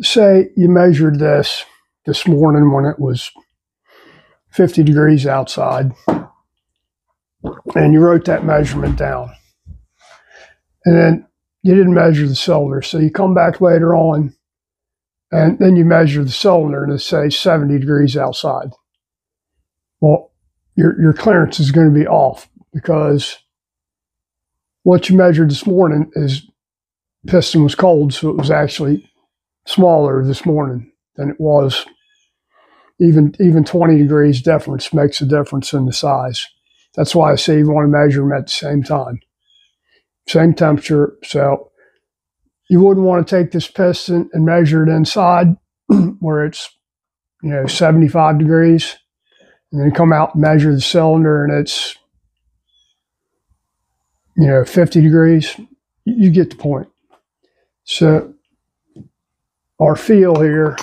say you measured this this morning when it was 50 degrees outside and you wrote that measurement down. And then you didn't measure the cylinder so you come back later on and then you measure the cylinder and it says 70 degrees outside. Well your, your clearance is going to be off because what you measured this morning is piston was cold so it was actually smaller this morning than it was. Even even 20 degrees difference makes a difference in the size. That's why I say you want to measure them at the same time. Same temperature. So you wouldn't want to take this piston and measure it inside where it's, you know, 75 degrees and then come out and measure the cylinder and it's, you know, 50 degrees. You get the point. So our feel here